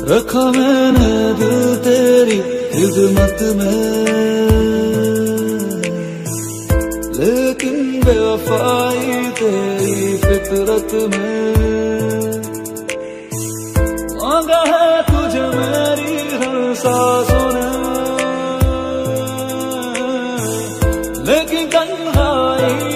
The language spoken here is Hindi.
रखा मैंने दिल तेरी खिदमत में। लेकिन बेवफाई तेरी फितरत में। मांगा है तुझे मेरी हर सांसों ने। लेकिन तन्हाई